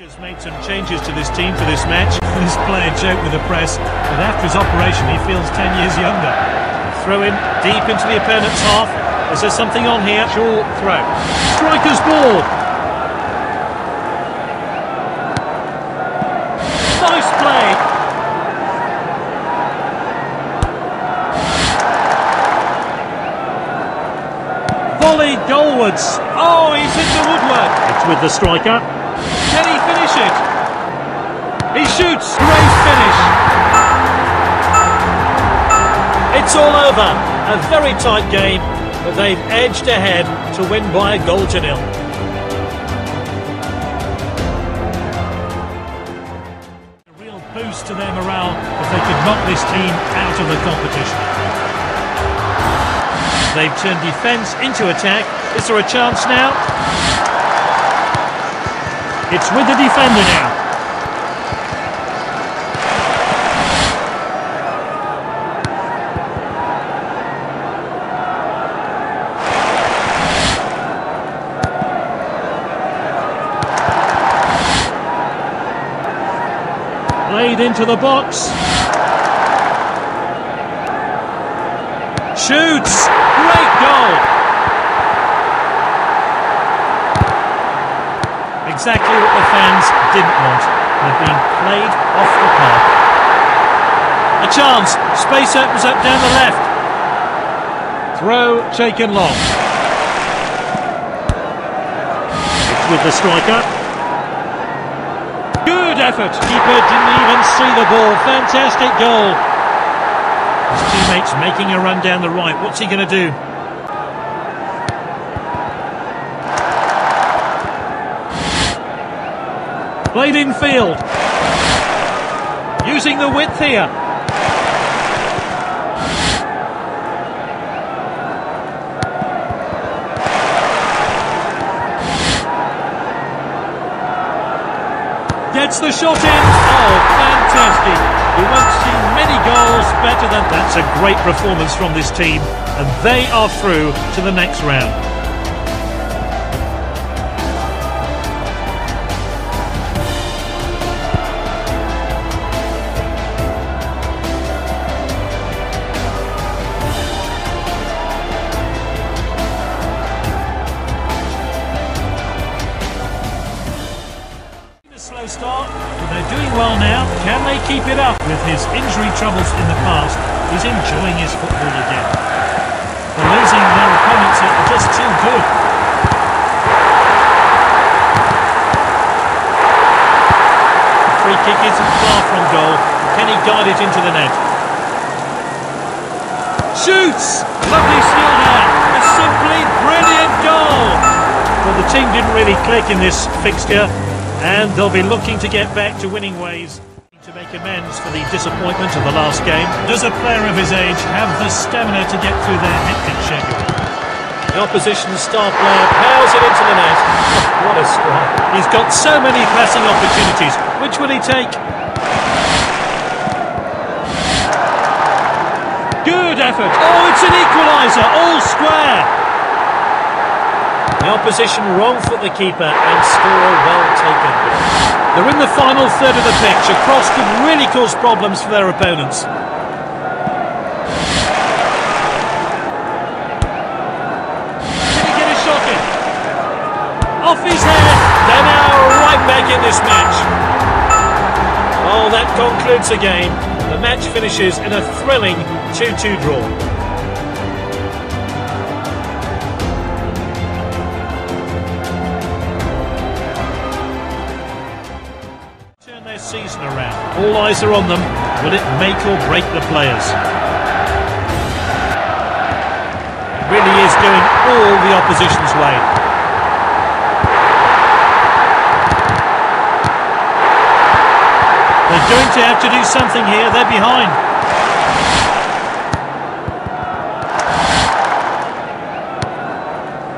Has made some changes to this team for this match. This player joked with the press that after his operation he feels 10 years younger. Throw in deep into the opponent's half. Is there something on here? Short throw. Striker's ball. Nice play. Volley goalwards. Oh, he's in the woodwork. It's with the striker. Can he finish it? He shoots. Great finish. It's all over. A very tight game, but they've edged ahead to win by a goal to nil. A real boost to their morale if they could knock this team out of the competition. They've turned defence into attack. Is there a chance now? It's with the defender now. Into the box. Shoots! Great goal! Exactly what the fans didn't want. They've been played off the park. A chance. Space opens up down the left. Throw taken long. It's with the striker. Effort. Keeper didn't even see the ball. Fantastic goal. His teammates making a run down the right. What's he going to do? Played in field. Using the width here. Gets the shot in. Oh, fantastic. We won't see many goals better than that's a great performance from this team and they are through to the next round. Slow start, but they're doing well now. Can they keep it up? With his injury troubles in the past, he's enjoying his football again. The losing their opponents are just too good. Free kick isn't far from goal. Can he guide it into the net? Shoots! Lovely skill there. A simply brilliant goal. Well, the team didn't really click in this fixture, and they'll be looking to get back to winning ways. To make amends for the disappointment of the last game, does a player of his age have the stamina to get through their hectic schedule? The opposition star player powers it into the net. What a strike. He's got so many passing opportunities. Which will he take? Good effort. Oh, it's an equaliser. All square. The opposition wrong foot the keeper and score well taken. They're in the final third of the pitch. A cross could really cause problems for their opponents. Can he get a shot in? Off his head. They're now right back in this match. Oh, that concludes the game. The match finishes in a thrilling 2-2 draw. Season around. All eyes are on them. Will it make or break the players? Really is going all the opposition's way. They're going to have to do something here. They're behind.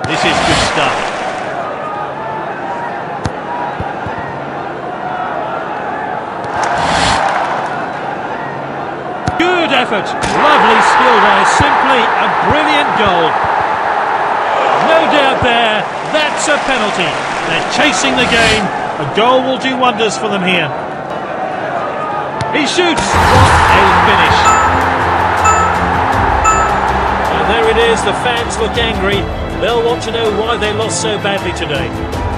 This is good stuff. Good effort. Lovely skill there. Simply a brilliant goal. No doubt there. That's a penalty. They're chasing the game A goal will do wonders for them here. He shoots! What a finish! And there it is, the fans look angry. They'll want to know why they lost so badly today.